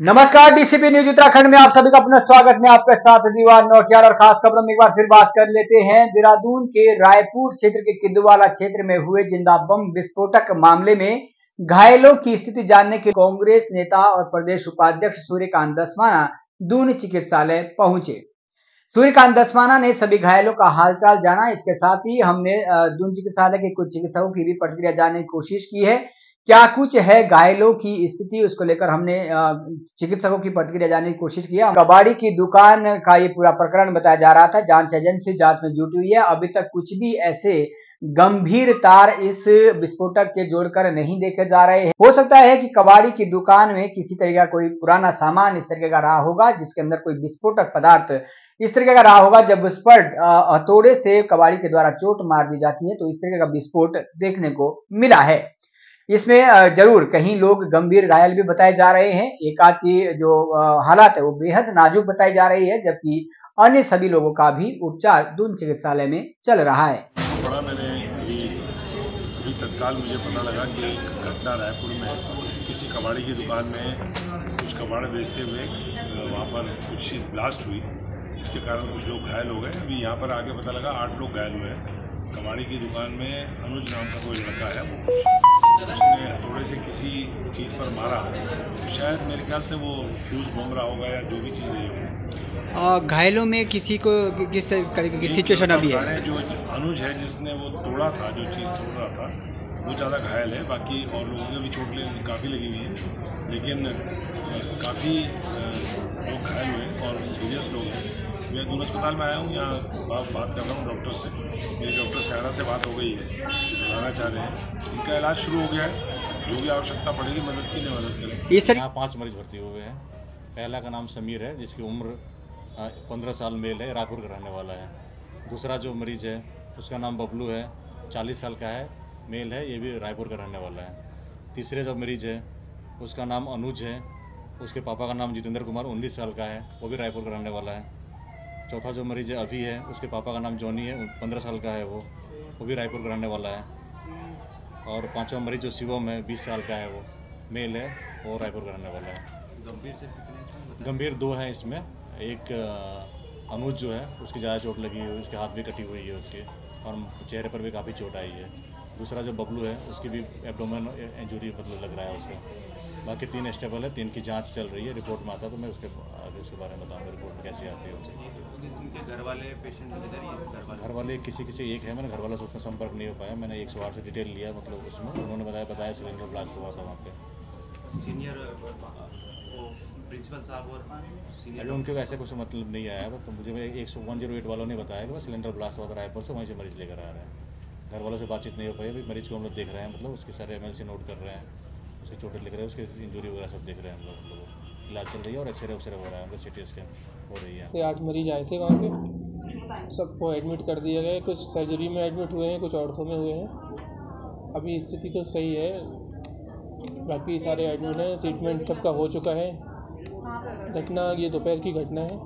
नमस्कार DCP news Uttarakhand में आप सभी का अपना स्वागत में आपके साथ दीवार नौटियार और खास खबरों में एक बार फिर बात कर लेते हैं। देहरादून के रायपुर क्षेत्र के किद्दुवाला क्षेत्र में हुए ज़िंदा बम विस्फोटक मामले में घायलों की स्थिति जानने के कांग्रेस नेता और प्रदेश उपाध्यक्ष सूर्यकांत दसवाना दून चिकित्सालय पहुँचे। सूर्यकांत दसवाना ने सभी घायलों का हालचाल जाना। इसके साथ ही हमने दून चिकित्सालय के कुछ चिकित्सकों की भी प्रतिक्रिया जानने की कोशिश की है। क्या कुछ है घायलों की स्थिति? उसको लेकर हमने चिकित्सकों की प्रतिक्रिया जानने की कोशिश किया कबाड़ी की दुकान का ये पूरा प्रकरण बताया जा रहा था। जाँच एजेंसी जाँच में जुटी हुई है। अभी तक कुछ भी ऐसे गंभीर तार इस विस्फोटक के जोड़कर नहीं देखे जा रहे हैं। हो सकता है कि कबाड़ी की दुकान में किसी तरीके का कोई पुराना सामान इस तरीके का रहा होगा, जिसके अंदर कोई विस्फोटक पदार्थ इस तरीके का रहा होगा। जब उस पर हथौड़े से कबाड़ी के द्वारा चोट मार दी जाती है तो इस तरीके का विस्फोट देखने को मिला है। इसमें ज़रूर कहीं लोग गंभीर घायल भी बताए जा रहे हैं। एक आध की जो हालात है वो बेहद नाजुक बताई जा रही है, जबकि अन्य सभी लोगों का भी उपचार दून चिकित्सालय में चल रहा है। बड़ा मैंने अभी तत्काल मुझे पता लगा कि घटना रायपुर में किसी कबाड़ी की दुकान में कुछ कबाड़ बेचते हुए वहाँ पर कुछ ब्लास्ट हुई। जिसके कारण कुछ लोग घायल हो गए। अभी यहाँ पर आके पता लगा आठ लोग घायल हुए हैं। कबाड़ी की दुकान में अनुज नाम का कोई लड़का है। उसने हथौड़े से किसी चीज़ पर मारा। तो शायद मेरे ख्याल से वो फ्यूज़ बम रहा होगा या जो भी चीज़ रही होगी घायलों में किसी को किस तरीके की सिचुएशन अभी है? जो अनुज है जिसने वो तोड़ा था जो चीज़ तोड़ रहा था वो ज़्यादा घायल है। बाकी और लोगों के भी चोट काफ़ी लगी हुई है। लेकिन काफ़ी लोग घायल हुए और सीरियस लोग हैं। मैं दून अस्पताल में आया हूँ यहाँ बात बात कर रहा हूँ डॉक्टर से। मेरी डॉक्टर सहारा से बात हो गई है आना चाह रहे हैं। इनका इलाज शुरू हो गया है जो भी आवश्यकता पड़ेगी मदद की नहीं मदद करें। इस तरह पाँच मरीज़ भर्ती हुए हैं। पहला का नाम समीर है जिसकी उम्र पंद्रह साल मेल है रायपुर का रहने वाला है। दूसरा जो मरीज़ है उसका नाम बबलू है चालीस साल का है मेल है ये भी रायपुर का रहने वाला है। तीसरे जो मरीज़ है उसका नाम अनुज है उसके पापा का नाम जितेंद्र कुमार उन्नीस साल का है वो भी रायपुर का रहने वाला है। चौथा जो मरीज़ है अभी है उसके पापा का नाम जॉनी है पंद्रह साल का है वो वो भी रायपुर का रहने वाला है। और पाँचवा मरीज़ जो शिवम है बीस साल का है वो मेल है वो रायपुर का रहने वाला है। गंभीर से गंभीर दो हैं इसमें एक अनुज जो है उसकी ज़्यादा चोट लगी हुई है उसके हाथ भी कटी हुई है उसके और चेहरे पर भी काफ़ी चोट आई है। दूसरा जो बबलू है उसकी भी एब्डोमेन इंजरी मतलब लग रहा है उसे बाकी तीन स्टेबल है तीन की जाँच चल रही है रिपोर्ट में आता तो मैं उसके आगे उसके बारे में बताऊँगा रिपोर्ट में कैसी आती है उनसे। उनके घर वाले पेशेंट घर वाले किसी किसी एक है मैंने घर वाला से उतना संपर्क नहीं हो पाया मैंने एक सौ आठ से डिटेल लिया मतलब उसमें उन्होंने बताया बताया सिलेंडर ब्लास्ट हुआ था वहाँ पे। सीनियर प्रिंसिपल साहब और उनके ऐसे कुछ मतलब नहीं आया तो मुझे एक सौ वन ज़ीरो एट वालों ने बताया कि सिलेंडर ब्लास्ट हुआ था रायपुर से वहीं से मरीज़ लेकर आ रहे हैं। घर वालों से बातचीत नहीं हो पाई अभी मरीज़ को हम लोग देख रहे हैं मतलब उसके सारे एमएलसी नोट कर रहे हैं उसके चोटें लिख रहे हैं उसके इंजरी वगैरह सब देख रहे हैं हम लोग हम लोग इलाज चल रही है और एक्सरे वक्सरे हो रहा है मतलब सी टी स्कैन हो रही है। से आठ मरीज़ आए थे वहाँ के सबको एडमिट कर दिया गया कुछ सर्जरी में एडमिट हुए हैं कुछ ऑर्थो में हुए हैं। अभी स्थिति तो सही है बाकी सारे एडमिट हैं ट्रीटमेंट सबका हो चुका है। घटना ये दोपहर की घटना है।